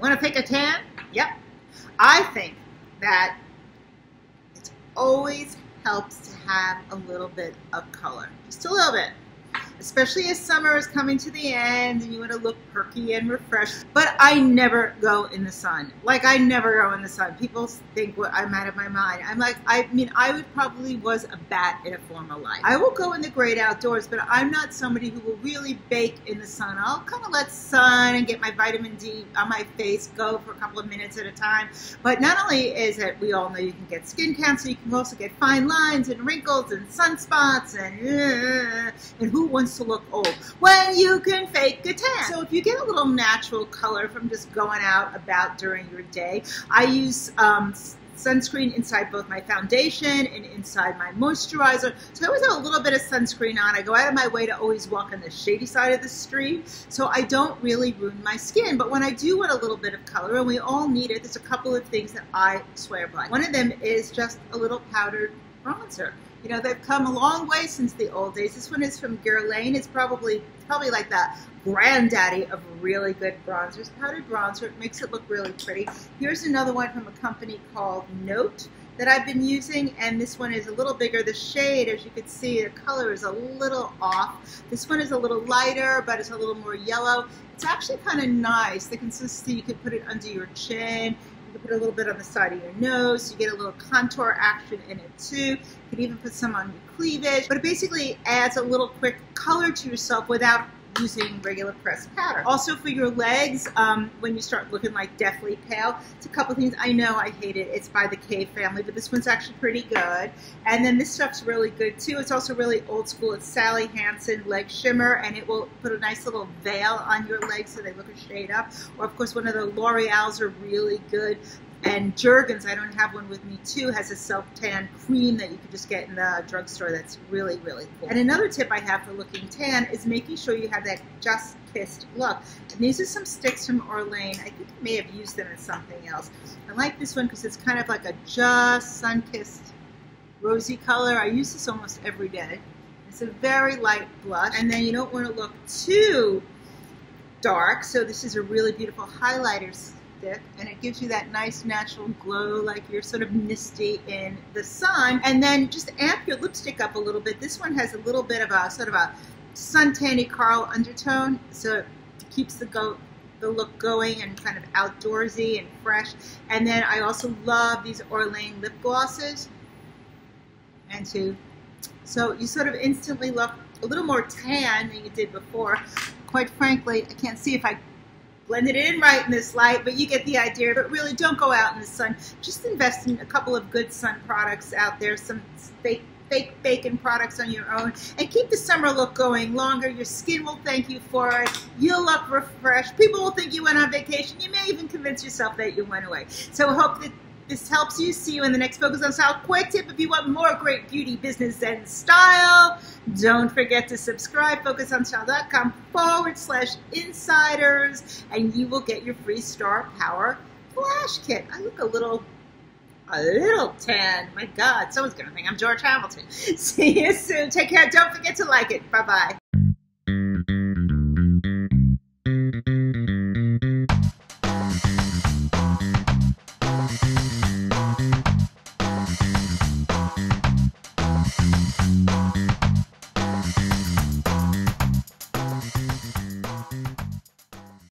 Want to pick a tan? Yep. I think that it always helps to have a little bit of color, just a little bit especially as summer is coming to the end and you want to look perky and refreshed. But I never go in the sun. Like I never go in the sun. People think what I'm out of my mind. I'm like, I mean, I would probably was a bat in a former life. I will go in the great outdoors, but I'm not somebody who will really bake in the sun. I'll kind of let sun and get my vitamin D on my face go for a couple of minutes at a time. But not only is it, we all know you can get skin cancer, you can also get fine lines and wrinkles and sunspots and, uh, and who wants to look old when you can fake a tan. So if you get a little natural color from just going out about during your day, I use um, sunscreen inside both my foundation and inside my moisturizer. So I always have a little bit of sunscreen on. I go out of my way to always walk on the shady side of the street so I don't really ruin my skin. But when I do want a little bit of color, and we all need it, there's a couple of things that I swear by. One of them is just a little powdered bronzer. You know, they've come a long way since the old days. This one is from Guerlain. It's probably probably like the granddaddy of really good bronzers. Powdered bronzer. It makes it look really pretty. Here's another one from a company called Note that I've been using, and this one is a little bigger. The shade, as you can see, the color is a little off. This one is a little lighter, but it's a little more yellow. It's actually kind of nice. The consistency, you could put it under your chin. You can put a little bit on the side of your nose. You get a little contour action in it too. You can even put some on your cleavage. But it basically adds a little quick color to yourself without using regular pressed powder. Also for your legs, um, when you start looking like deathly pale, it's a couple things. I know I hate it. It's by the Cave family, but this one's actually pretty good. And then this stuff's really good too. It's also really old school. It's Sally Hansen Leg Shimmer, and it will put a nice little veil on your legs so they look a shade up. Or of course, one of the L'Oreal's are really good. And Jergens, I don't have one with me too, has a self-tan cream that you can just get in the drugstore that's really, really cool. And another tip I have for looking tan is making sure you have that just kissed look. And these are some sticks from Orlane. I think I may have used them in something else. I like this one because it's kind of like a just sun-kissed rosy color. I use this almost every day. It's a very light blush. And then you don't want to look too dark, so this is a really beautiful highlighter stick and it gives you that nice natural glow like you're sort of misty in the sun. And then just amp your lipstick up a little bit. This one has a little bit of a sort of a suntanny coral undertone so it keeps the go the look going and kind of outdoorsy and fresh. And then I also love these Orlane lip glosses. And two so you sort of instantly look a little more tan than you did before. Quite frankly I can't see if I blended it in right in this light, but you get the idea. But really, don't go out in the sun. Just invest in a couple of good sun products out there, some fake fake bacon products on your own and keep the summer look going longer. Your skin will thank you for it. You'll look refreshed. People will think you went on vacation. You may even convince yourself that you went away. So hope that this helps you. See you in the next Focus on Style quick tip. If you want more great beauty, business, and style, don't forget to subscribe. FocusOnStyle.com forward slash insiders, and you will get your free Star Power Flash Kit. I look a little a little tan. My God, someone's going to think I'm George Hamilton. See you soon. Take care. Don't forget to like it. Bye bye.